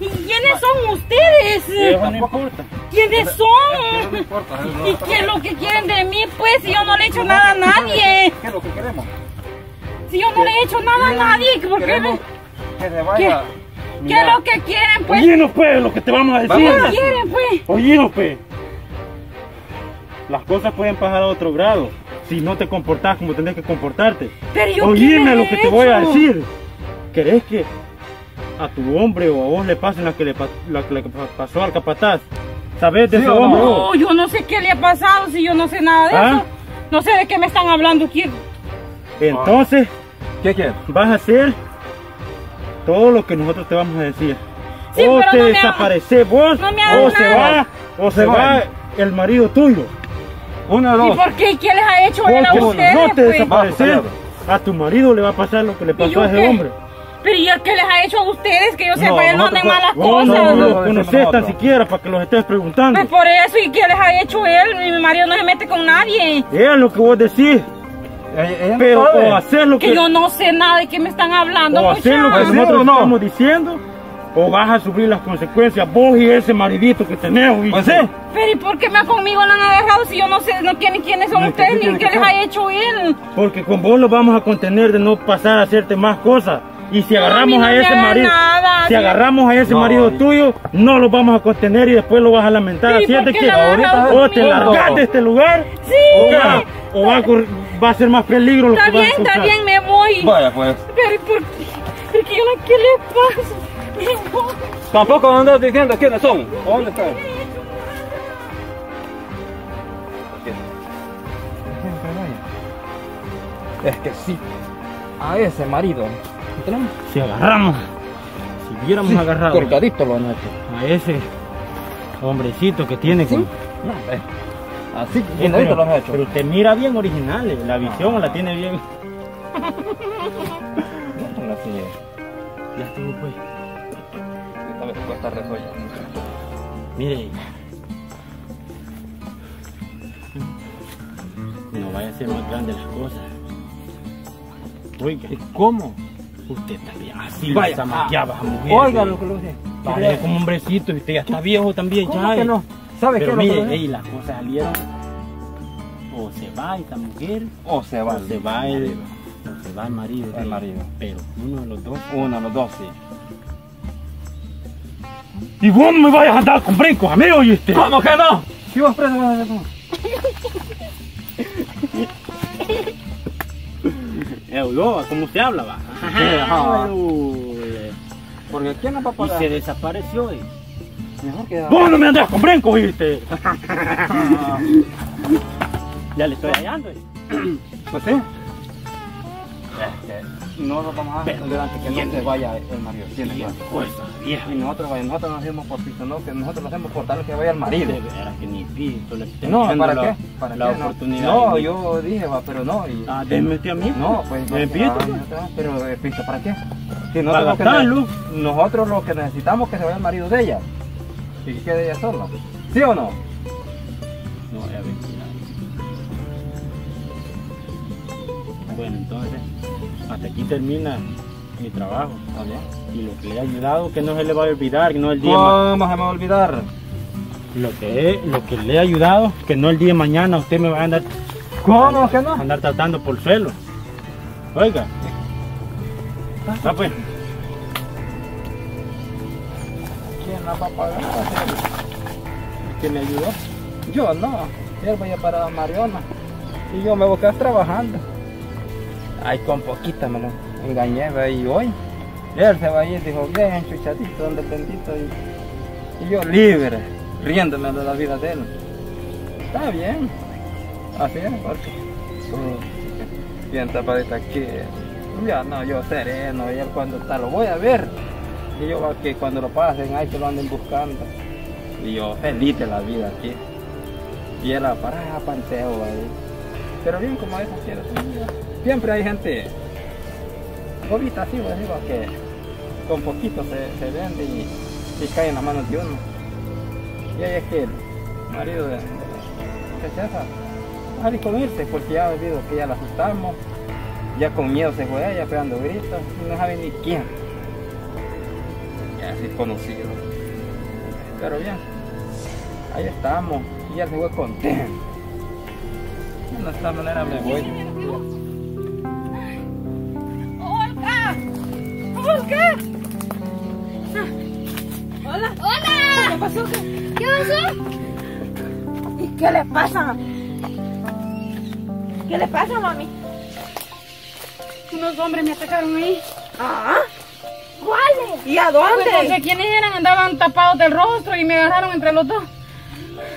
¿Y quiénes son ustedes? Eso no importa. ¿Quiénes No son? importa. no ¿Y qué es lo que quieren de mí, pues? Si yo no le he hecho nada a nadie. ¿Qué es lo que queremos? Si yo no le he hecho nada a nadie, ¿por qué? Que se vaya. ¿Qué es lo que quieren, pues? Oínos, pues, lo que te vamos a decir. ¿Qué quieren, pues? Pues. Las cosas pueden pasar a otro grado. Si no te comportas como tenés que comportarte. Pero yo Oíme ¿qué lo que te voy a decir. ¿Querés que a tu hombre o a vos le pasen la que le, pa- la que pasó al capataz? ¿Sabés de ¿Sí ese no? hombre? No, yo no sé qué le ha pasado, si yo no sé nada de ¿Ah? eso. No sé de qué me están hablando aquí. Entonces ¿Qué quieres? vas a hacer todo lo que nosotros te vamos a decir. Sí, o te no desapareces vos, no o se nada. va, o se va el marido tuyo. Una, ¿Y dos. por qué? ¿Qué les ha hecho él a Porque si ustedes, no te pues? desapareces, a tu marido le va a pasar lo que le pasó a ese qué? hombre. Pero ¿y qué les ha hecho a ustedes? Que yo No, sepa, él no nosotros anden malas cosas. no, no, lo no, conoces tan siquiera para que los estés preguntando. Pues por eso, ¿y qué les ha hecho él? Mi marido no se mete con nadie. Es lo que vos decís, Ella- no pero o hacer lo que, Que yo no sé nada de qué me están hablando, o hacer lo que muchachos. ¿Sí nosotros no? estamos diciendo, o vas a sufrir las consecuencias vos y ese maridito que. ¿oíste? Pues sí. Pero ¿y por qué me conmigo lo han agarrado si yo no sé no tiene quiénes son No, ustedes ¿qué ni qué que les ha hecho él? Porque con vos lo vamos a contener de no pasar a hacerte más cosas. Y si No, a agarramos no a, ese marido, nada, si sí. agarramos a ese No, marido tuyo, no lo vamos a contener y después lo vas a lamentar. Sí, Así es de que agarrado o te largas de este lugar Sí. o, va, o va, a correr- va a ser más peligro lo Está que vas a bien, está bien, me voy. Vaya, pues. Pero ¿y por qué? Porque yo no, ¿qué le pasa? Tampoco andas diciendo quiénes son. ¿O dónde están? Es que sí. A ese marido. Tenemos Si agarramos, si hubiéramos agarrado colgadito lo han hecho. a ese hombrecito que tiene ¿Sí? con- No, eh. Así, colgadito lo han pero, hecho. pero te mira bien original, eh, la visión la tiene bien. No. Ya estuvo pues. Esta vez cuesta. Mire. No vaya a ser más grande las cosas. Oiga, ¿Cómo? Usted también así Vaya, Vaya, zamaqueaba a mujer. Oiga lo que lo dice. Vaya como hombrecito y usted ya está viejo también, ¿Cómo ya. que eh. no? ¿Sabe qué Pero lo mire, dice? ey, las cosas salieron. O se va esta mujer, O se va. o se va el, o se va el marido. El marido. Pero uno de los dos. Uno de los dos, sí. Y vos no me vayas a andar con brincos, amigo, oíste. ¿Cómo que no? Si vos preso vas a hacer cómo? Eh, ¿cómo usted habla, va? ajá. Ule. Porque ¿quién nos va a Y pagar? se desapareció, eh. Mejor que... Vos no me andas con brincos, oíste. ya le estoy hallando, eh. Pues sí. No nos vamos a Pero, hacer antes que no se vaya el marido. ¿Quién es? Bien, fuerza, vieja. Y nosotros, vaya, nosotros no hacemos por piso, no, que nosotros lo hacemos por tal que vaya el marido. Que ni le No, ¿para la, qué? ¿Para la qué? Oportunidad. No, yo dije, va, pero no. Y, Ah, déjeme usted a mí. No, pues. ¿Me no, pito? ah, pero eh, pisto, ¿para qué? Si Para nosotros, lo que nosotros lo que necesitamos es que se vaya el marido de ella. Y que quede ella sola. ¿Sí o no? No, ya ven. Bueno, entonces, hasta aquí termina mi trabajo. Y lo que le he ayudado, que no se le va a olvidar, que no el día ¿Cómo se me va a olvidar? lo que, he- lo que le he ayudado, que no el día de mañana usted me va a andar, ¿Cómo que no? andar tratando por celo. Oiga. Ah, pues. ¿Quién la va a pagar? que me ayudó. Yo no. Él vaya para Mariona. Y yo me voy a quedar trabajando. Ay, con poquita me lo engañé, ve, y hoy. Él se va a ir, dijo, bien, chuchadito, donde bendito. Y, yo libre, riéndome de la vida de él. Está bien. Así es, porque. uh, bien tapadita aquí. Ya no, yo sereno, y él cuando está lo voy a ver. Y yo que cuando lo pasen, ahí que lo anden buscando. Y yo feliz de la vida aquí. Y él para panteo ahí. Pero bien como quiero. Siempre hay gente bonita así, pues, que con poquito se, se vende y, y cae en las manos de uno. Y ahí es que el marido de, de, de a irse porque ya ha visto que ya la asustamos. Ya con miedo se fue ella pegando gritos no sabe ni quién. así conocidos. Pero bien, ahí estamos. Y ya se fue contento. De esta manera me voy. ¡Olga! ¡Olga! Hola. ¡Hola! ¿Qué pasó? ¿Qué pasó? ¿Y qué le pasa? ¿Qué le pasa, mami? Unos hombres me atacaron ahí. ¿Ah? ¿Cuáles? ¿Y a Pues no sé dónde? quiénes eran, andaban tapados del rostro y me agarraron entre los dos.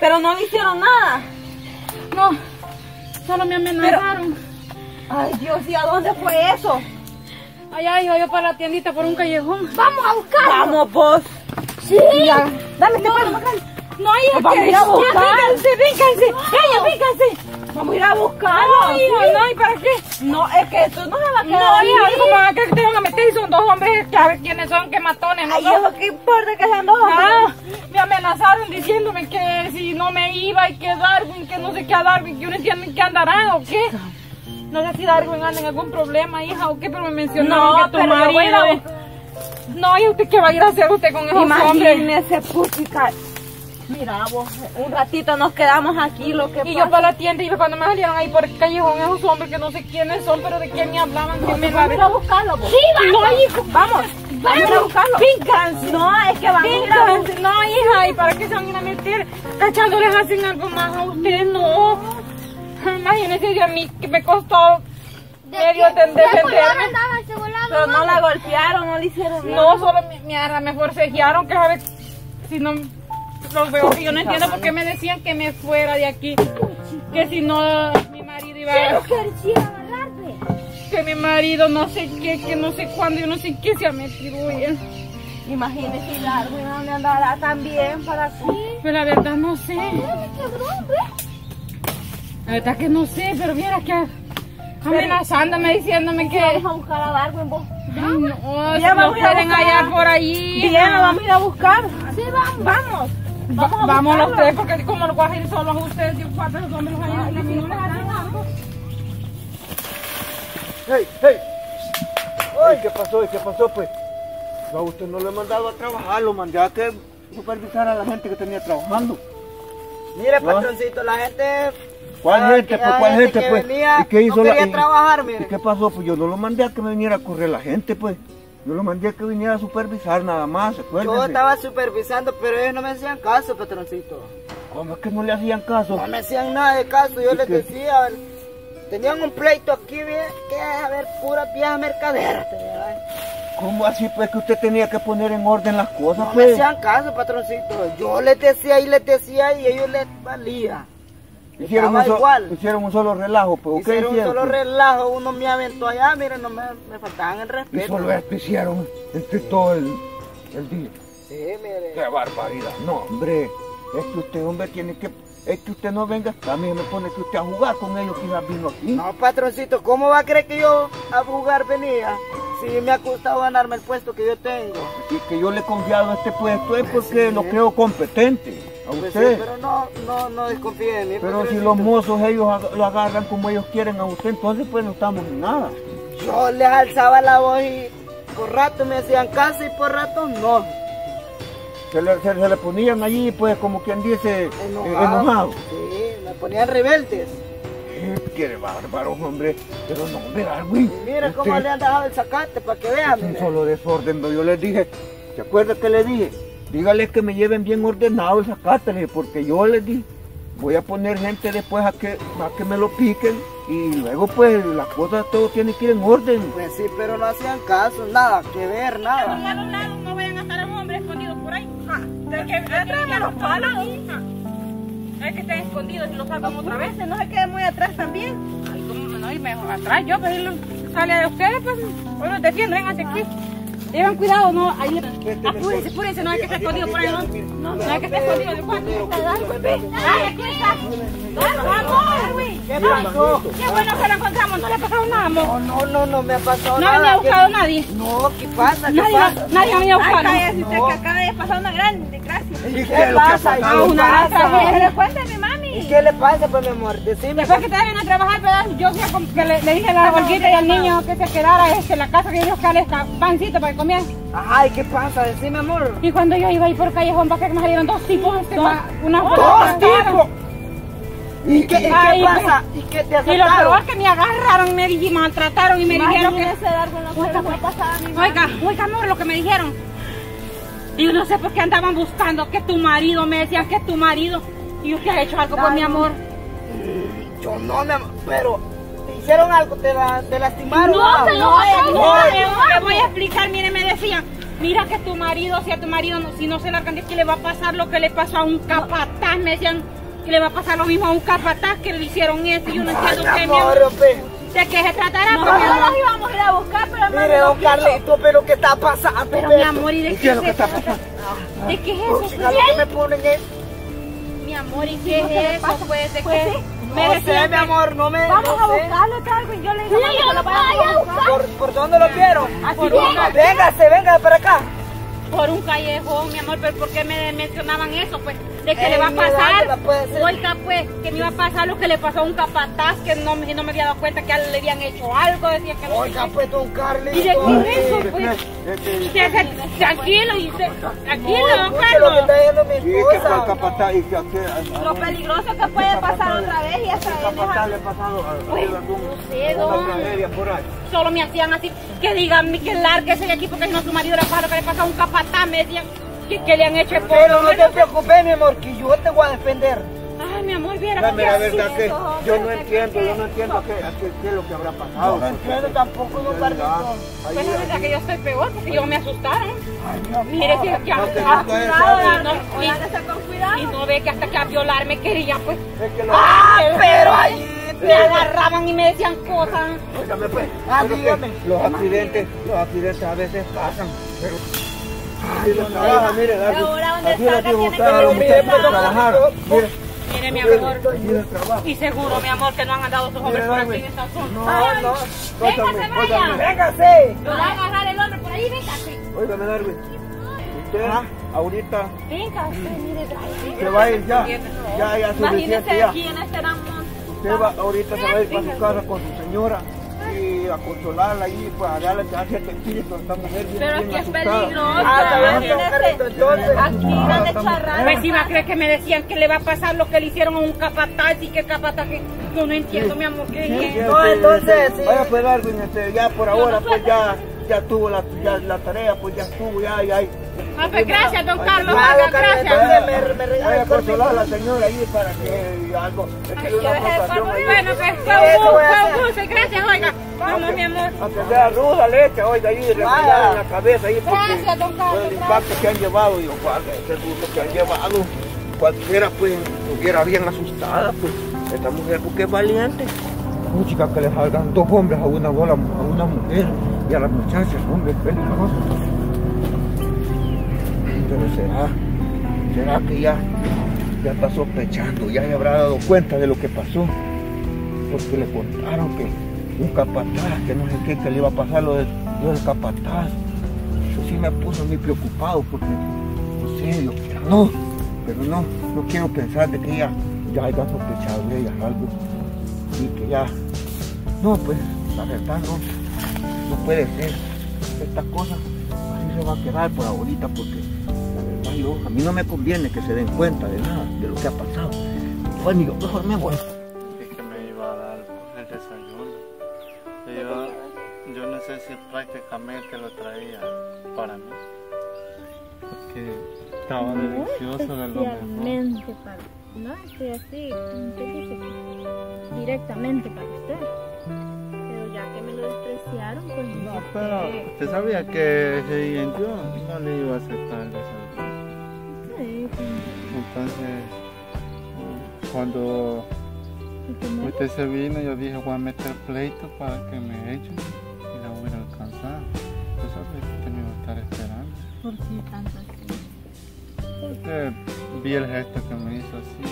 Pero no le hicieron nada. No, solo me amenazaron. Ay, Dios, ¿y a dónde fue eso? Allá iba yo para la tiendita por un callejón. Vamos a buscarlo. Vamos, vos. Sí. Ya. Dame este palo, Macán. No, hija, Pues vamos a que- ir a buscar. Ya, Fíjense, fíjense. Ella, fíjense. Vamos a ir a buscarlo. No, hija, no, ¿y para qué? No, es que esto no se va a No, quedar hija, ahí. ¿cómo van a creer que te van a meter? Y son dos hombres ver quiénes son, qué matones, ¿no? Ay, eso qué importa que sean dos hombres. Ah, me amenazaron diciéndome que si no me iba y que Darwin, que no sé qué a Darwin, que yo no entiendo en qué andará o qué. No sé si Darwin anda en algún problema, hija, o qué, pero me mencionaron No, que tu pero yo voy a marido... No, ¿y usted qué va a ir a hacer usted con esos hombres? Imagínese. Mira, vos, un ratito nos quedamos aquí, lo que Y yo pasa- para la tienda y cuando me salieron ahí por el callejón esos hombres que no sé quiénes son, pero de quién me hablaban, que me Vamos a buscarlo, vos. Sí, vamos. No, hijo, Vamos, vamos a buscarlo. Pícanse. No, es que vamos. No, hija, ¿y para qué se van a ir a meter? Cachándoles hacen algo más a usted, no. Imagínese yo a mí que me costó medio de defenderme. Pero no la golpearon, no le hicieron nada. No, solo me, me, me forcejearon, que sabe, si no, veo yo no entiendo por qué me decían que me fuera de aquí. Que si no, mi marido iba Pero a... que mi marido no sé qué, que no sé cuándo, yo no sé qué se ha metido él. Imagínese Darwin dónde andará también para aquí. Pues la verdad no sé. La verdad que no sé, pero mira que amenazándome, diciéndome que... Vamos a buscar a Darwin, vos. Ay, no, Ya si lo vamos a ir a pueden buscar. hallar por ahí. Bien, vamos a ir a buscar. Sí, vamos. Vamos. Va- Vamos a vamos los tres, porque como los voy a ir solos a ustedes, yo cuatro los en el camino les hacen algo. ¡Hey, hey! Ay, ¿qué pasó? ¿Y qué pasó, pues? No, usted no lo he mandado a trabajar, lo mandé a que supervisar a la gente que tenía trabajando. Mire, ¿Ah? patroncito, la gente. ¿Cuál la- gente? Pues, la ¿cuál gente, pues? venía ¿Y qué hizo no la- quería y- trabajar, ¿Y qué pasó? Pues yo no lo mandé a que me viniera a correr la gente, pues. Yo lo mandé a que viniera a supervisar nada más, acuérdense. Yo estaba supervisando, pero ellos no me hacían caso, patroncito. ¿Cómo es que no le hacían caso? No me hacían nada de caso. Yo ¿Y les qué? decía, tenían un pleito aquí, bien, que a ver, pura vieja mercadera. tenían. ¿Cómo así, pues, que usted tenía que poner en orden las cosas, No me pues? hacían caso, patroncito. Yo les decía y les decía y ellos les valía. Hicieron un, Estaba so- igual. hicieron un solo relajo, pues. ¿o ¿Qué Hicieron un hicieron? solo relajo, uno me aventó allá, miren, no me, me faltaban el Y respeto. solo esto hicieron entre todo el, el día. Sí, mire. ¡Qué barbaridad! No, hombre, es que usted, hombre, tiene que... Es que usted no venga, a mí me pone que usted a jugar con ellos, quizás vino aquí. No, patroncito, ¿cómo va a creer que yo a jugar venía? Si me ha costado ganarme el puesto que yo tengo. Y que yo le he confiado a este puesto es porque lo creo competente, a Pues sí, usted. pero no, no, no desconfíe de mí. Pero si los mozos ellos lo agarran como ellos quieren a usted, entonces pues no estamos en nada. Yo les alzaba la voz y por rato me hacían caso y por rato no. Se le, se, se le ponían allí pues como quien dice eh, Enojado. Sí, me ponían rebeldes. Eh, Quiere bárbaro, hombre. Pero no, hombre, Darwin. Y mira cómo usted- le han dejado el sacate para que vean. Es un solo desorden, yo les dije, ¿se acuerda que le dije? Dígales que me lleven bien ordenado le dije, porque yo les dije, voy a poner gente después a que, a que me lo piquen y luego pues las cosas todo tiene que ir en orden. Pues sí, pero no hacían caso, nada que ver, nada. A los lados no vayan a estar los hombres escondidos por ahí. De que tráeme los palos. Es que estén escondidos y los salvan otra vez. No se quede muy atrás también. Ay, ¿cómo no? Y mejor atrás yo, pero lo- sale de ustedes, pues, hoy los defiendo, vénganse aquí. Llevan cuidado, no, ahí, apúrense, apúrense, no hay que estar escondido por ahí, no, no, hay que estar escondido, ¿de cuánto? Ay, aquí está, vamos, ¿Qué pasó? qué bueno que lo encontramos, no le ha pasado nada, amor, No, no, no, no me ha pasado no ha nada. a buscar a nadie, No, ¿qué pasa? ¿Qué nadie, pasa? nadie ha venido a Ay, cállese ¿no? usted que acaba de pasar una gran desgracia. ¿Qué pasa? Ah, cuéntame, mami. ¿Y qué le pasa, pues, mi amor? Decime. Después que te vayan a trabajar, ¿verdad? yo fui a com- que le, le dije a la Olguita y al niño que se quedara este, en la casa que buscarle esta pancito para que comiera. Ajá, ¿y qué pasa? Decime, amor. Y cuando yo iba ahí por callejón, para que me salieron dos tipos, este, ma- una ¡Dos tipos! ¿Y qué, y qué Ay, pasa? ¿Y qué te Y lo peor asaltaron? es que me agarraron, me di- maltrataron y me dijeron que... Dar con lo que le fue pasar a mi mamá. Oiga, oiga, amor, lo que me dijeron. Y yo no sé por qué andaban buscando que tu marido, me decían que tu marido. Y usted ha hecho algo por mi amor. Yo no, mi amor, pero ¿te hicieron algo? ¿Te, la, te lastimaron? No, voy a, no, te voy a explicar. Mire, me decían, mira que tu marido, si a tu marido, no- si no se largan, que le va a pasar lo que le pasó a un capataz. Me decían que le va a pasar lo mismo a un capataz que le hicieron eso. Y yo no entiendo qué, mi amor. ¿De qué se tratará? Porque, Nosotros las íbamos a ir a buscar, pero Mire, don Carlito, pero ¿qué está pasando? pero pe? mi amor, ¿y de ¿Y qué, qué es lo que se está trata? pasando? ¿De qué es eso? chica, lo que me ponen amor, ¿y qué es eso? Pues, ¿de Pues qué? No sé, mi amor, no me... Vamos no a buscarlo, tal vez yo le digo Sí, que yo lo voy a buscar. ¿Por, ¿Por dónde lo un- Véngase, venga para acá. por un callejón, mi amor, pero ¿por qué me mencionaban eso? Pues, de que Ey, le va a pasar, ser. oiga, pues, que me iba a pasar lo que le pasó a un capataz, que no, me- no me había dado cuenta que a él le habían hecho algo, decía que no Oiga, pues, don Carlito. ¿Y de qué es eso, ¿De pues? Tranquilo, y tranquilo, No, don escuche lo que está Carlos. diciendo mi Sí, que fue el esposa. capataz y que a qué- a- a- Lo peligroso que puede pasar otra vez y hasta ¿Qué en capataz le ha pasado Pues, no? Solo me hacían así, que digan que lárguese de aquí porque si no su marido le pasa lo que le pasa a un capataz, me decían que, que le han hecho el Pero no te preocupes, mi amor, que yo te voy a defender. Ay, mi amor, viera que la así verdad que yo no que- entiendo, que- yo no entiendo qué, a qué, qué es lo que habrá pasado. No entiendo tampoco, don Carlito. Ahí- Pues la verdad que yo estoy peor porque yo me asustaron. Ay, mi amor. Mire, si ya, No, que ah, no, y, no ve que hasta que a violarme quería, pues que Ah, pero ahí. me agarraban y me decían cosas. Óigame, pues, Ah, pero que dígame. Los accidentes, los accidentes a veces pasan, pero trabaja, mire, ahora donde tiene que trabajar, mi amor. Y seguro, mi amor, que no han andado esos hombres por aquí en esta zona. No, no. Óigame, Véngase. Lo va a agarrar el hombre por ahí, véngase. óigame, Darby. Usted ahorita Véngase, mire, Drive. se va a ir ya, ya, ya suficiente Imagínese aquí en este ramón. Usted va, ahorita se va a ir para su casa con su señora y a consolarla ahí, pues a darle a hacer espíritu a esta mujer bien, Pero bien aquí es peligroso. Ah, imagínese. Aquí dan de charrar. Pues si va a creer que me decían que le va a pasar lo que le hicieron a un capataz y que capataz que yo no entiendo, mi amor, que Sí, es. No, entonces, sí. Vaya pues Darwin, este, ya por ahora pues ya, ya tuvo la, ya, la tarea, pues ya estuvo, ya, ya. Ah, pues gracias, don Carlos, Ah, Carlos, gracias. Consolar a la señora ahí para que algo, es que hay una aportación ahí. Bueno, pues Eso fue un voy a gusto, hacer. fue un gusto, y gracias, oiga. Vamos, mi amor. Aunque sea ruda leche, oiga, ahí en la cabeza ahí porque Gracias, don Carlos, por el impacto que han llevado, y ojalá ese gusto que han llevado, cualquiera pues estuviera bien asustada, pues esta mujer porque es valiente. Música que le salgan dos hombres a una bola, a una mujer y a las muchachas, hombre, peligroso. Pero será, será que ya, ya está sospechando, ya habrá dado cuenta de lo que pasó porque le contaron que un capataz, que no sé qué, que le iba a pasar lo del, lo del capataz. Eso sí me puso muy preocupado porque, no sé, yo no, pero no, no quiero pensar de que ella ya haya sospechado de ella algo y que ya, no, pues la verdad no, no puede ser. Esta cosa así se va a quedar por ahorita porque yo, a mí no me conviene que se den cuenta de nada, de lo que ha pasado. Bueno, yo mejor me voy. y que me iba a dar el desayuno. Yo, yo no sé si prácticamente lo traía para mí. Porque estaba delicioso de lo mejor. Para No, estoy así, directamente para usted. Pero ya que me lo despreciaron, pues No, pero usted sabía que ese día yo no le iba a aceptar el desayuno. Entonces, cuando usted se vino, yo dije voy a meter pleito para que me echen y la voy a alcanzar. Yo sabía que usted me iba a estar esperando. ¿Por qué tanto así? Porque vi el gesto que me hizo así.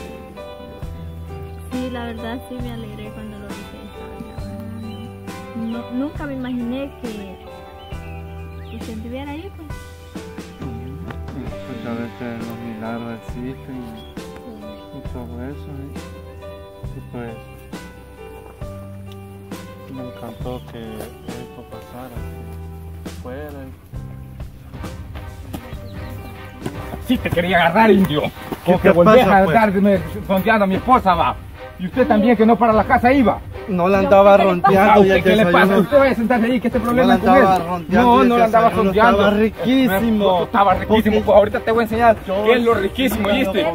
Sí, la verdad sí me alegré cuando lo dije que estaba trabajando. No, nunca me imaginé que, que usted estuviera ahí, pues. Pues ya ves que los milagros existen y, y todo eso. ¿eh? Y pues me encantó que esto pasara, que fuera. Sí te quería agarrar, indio. ¿Qué Porque volvés pasa, a pues? andarme fronteando a mi esposa, va. Y usted también, que no para la casa iba. No la andaba Ah, ronteando y ¿usted el ¿Qué le pasa? Usted vaya a sentarse ahí, que este No problema la es con él. andaba ronteando No, y no el la andaba desayuno fronteando. estaba riquísimo. Estaba riquísimo. Pues ahorita te voy a enseñar qué es lo riquísimo, ¿viste?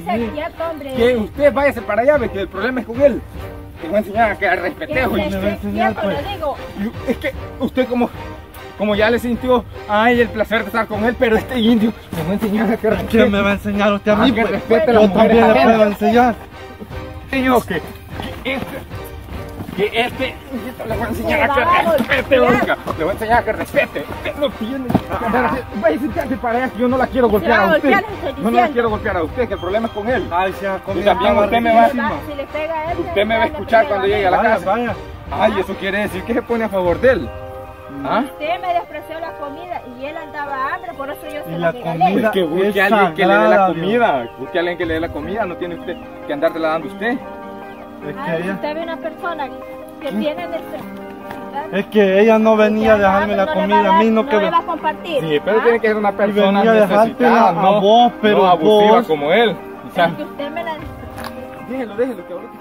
Que usted váyase para allá, ve que el problema es con él. Te voy a enseñar a que respete, Que oye. se me va a enseñar, pues. Y Es que usted como, como ya le sintió, ay, el placer de estar con él, pero este indio me va a enseñar a que respete. ¿Qué me va a enseñar usted a mí? A que pues? respete a Yo las mujeres también le puedo enseñar. Señor, que, que este, que este, le voy a enseñar a que respete, oiga. Le voy a enseñar a que respete. Usted no tiene para allá, que yo no la quiero golpear a usted. Yo no la quiero golpear a usted, que el problema es con él. Ay, Y también usted me va- riquísima. Si le pega a él, Usted me va a escuchar cuando llegue a la Vaya, casa. vaya. Ay, eso quiere decir que se pone a favor de él. ¿Ah? Usted me despreció la comida y él andaba hambre, por eso yo se Y la la regalé. Pues que busque a alguien que le dé la comida. Busque a alguien que le dé la comida. No tiene usted que andártela dando usted. Es que ella, usted ve una persona que tiene necesidad, es que ella no venía a que dejarme la no comida a mí, no no que le va a compartir. Sí, pero ¿ah? tiene que ser una persona venía necesitada, a no, vos, pero no abusiva vos- como él. O sea, Es que usted me la déjelo, déjelo, que ahorita.